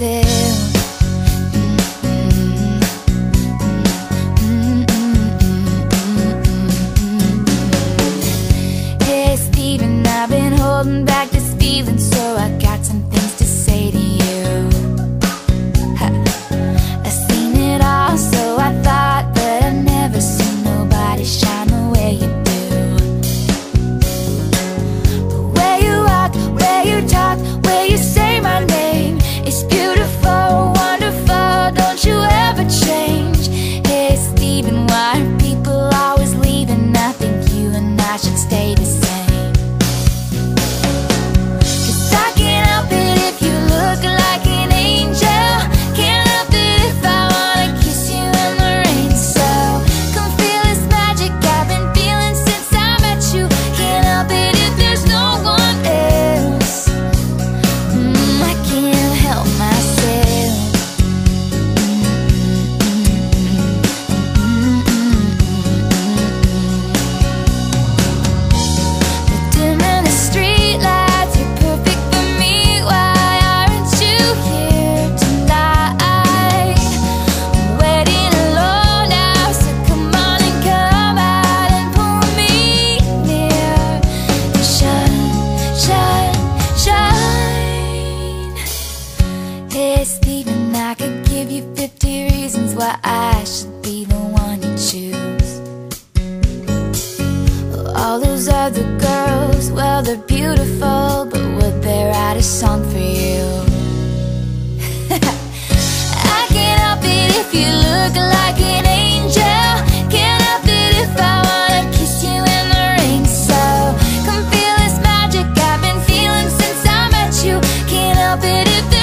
hacer. why I should be the one you choose. All those other girls, well they're beautiful But would they write a song for you? I can't help it if you look like an angel. Can't help it if I wanna kiss you in the rain So come feel this magic I've been feeling since I met you. Can't help it if